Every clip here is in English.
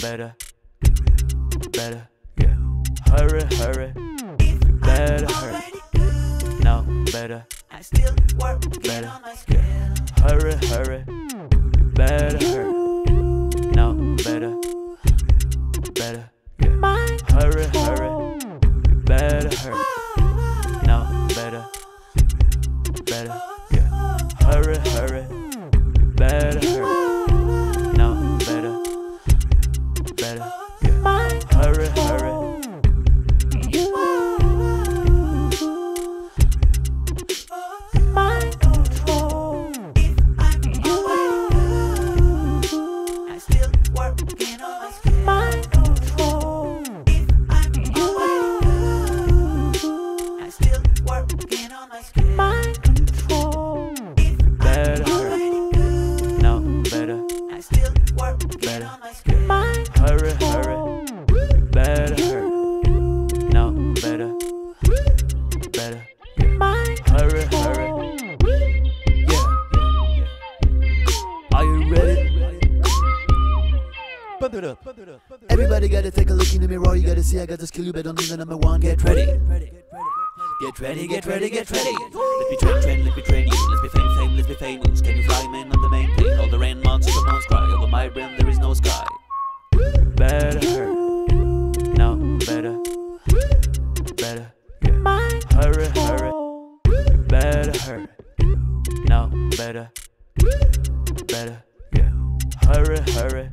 better, better, yeah. Hurry, hurry, better, hurry. No, better, I still working Better. on my skill. hurry, hurry, better, hurry. No, better, better. Hurry, hurry, better, hurry. No, better, better. Hurry, hurry, better, hurry. My skill. better hurry. No, better, I still working Better. It up. Everybody gotta take a look in the mirror. You gotta see I got the skill. You better need the number one. Get ready. Get ready, get ready, get ready. Let's be train, train, let's be train you. Let's be fame, fame, let's be famous. Can you fly, man, on the main plane? All the rain, monsters, the monsters cry. Over my brain, there is no sky. Better. No, better, better. Yeah. Hurry, hurry. Better. No, better, better. Yeah. Hurry, hurry.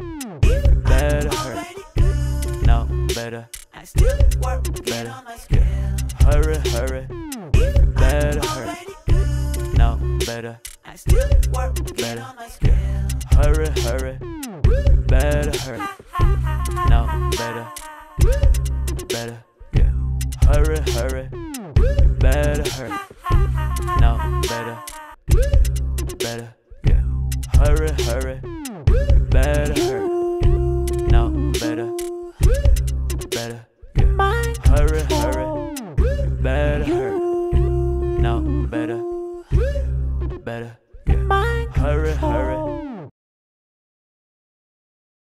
Better hurry. No, better, I still working Better. on my skill. hurry, hurry. Better hurry. No, better, I still working Better. on my skill. hurry, hurry. Better hurry. No, better, better. Yeah. Hurry, hurry. Better hurry. No, better, mind. Hurry, hurry. Better hurry. No, better. Better. Yeah. Hurry, hurry.